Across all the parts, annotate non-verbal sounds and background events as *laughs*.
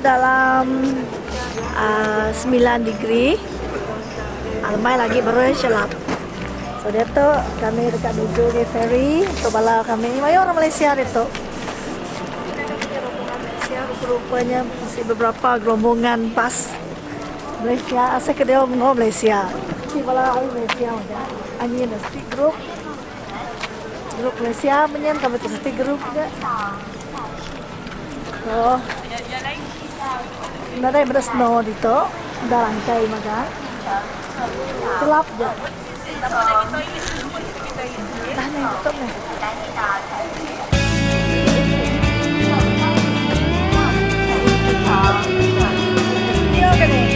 dalam uh, 9 degree. Almai lagi baru selap. So dia tu kami dekat duduk di ferry untuk bala kami. Mayor orang Malaysia dia tu. Malaysia rupanya masih beberapa gelombongan pas Malaysia. Asal ke dia ngomong Malaysia. Di bala orang Malaysia. Angin stick group. Grup Malaysia punya kami stick group juga. So, Nada yang snow dito, makan. Gelap je. Dah ni tutup ni. Video ke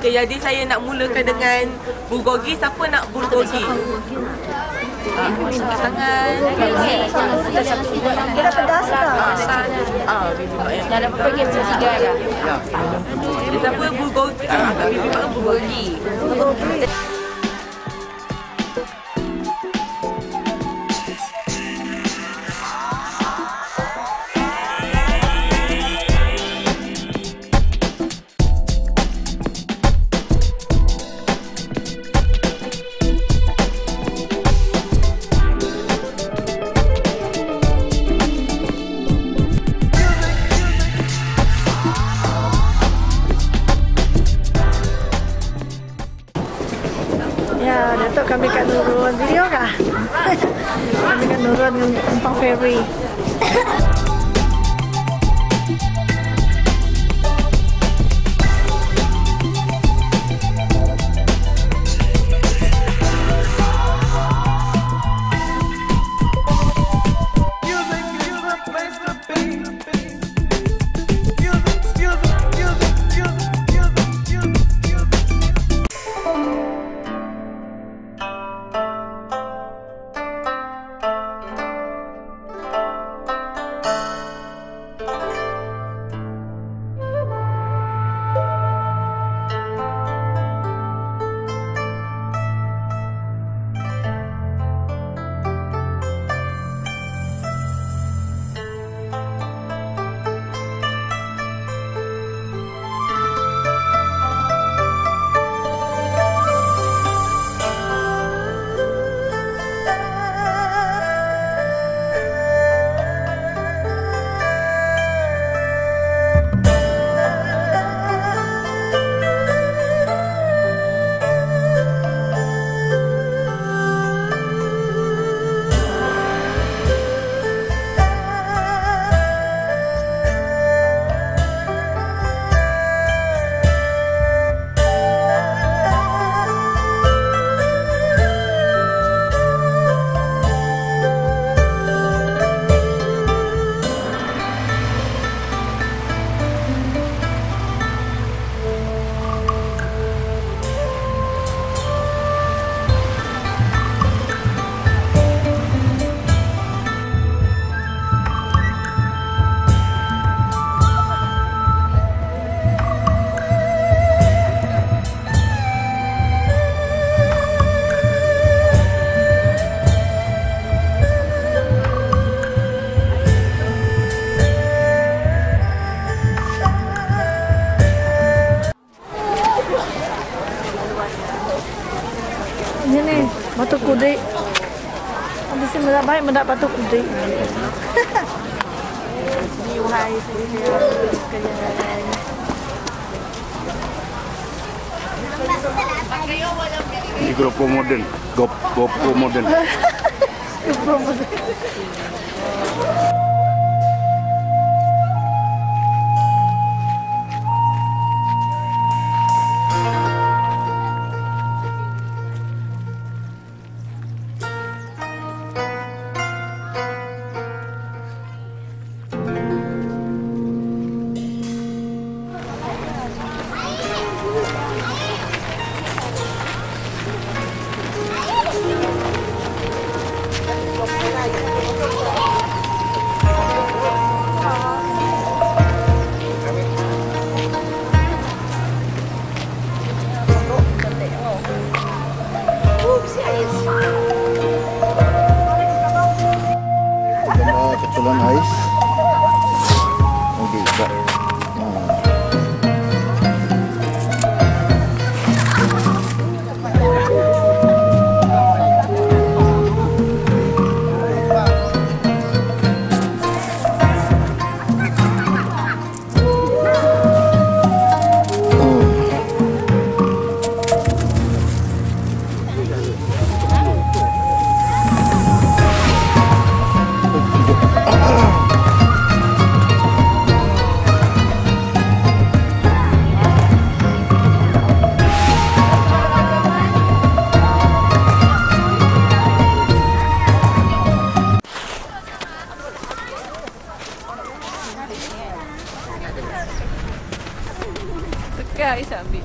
Okey, jadi saya nak mulakan dengan bulgogi. Siapa nak bulgogi? Ah, sangat. Kita pedas tak? Ah, bibimbap ya. Dalam pergi macam tiga kan? Siapa bulgogi? Ah, bibimbap kan bulgogi. Ya, Datuk kami kat Nurul video kah? *laughs* kami kat Nurul dengan Empang Ferry. Kudik. Habis ini mendak baik mendak patut kudik. Wahai saya sekalian. Ini GoPro modern. Go, GoPro modern. *laughs* Tekan Aisyah ambil.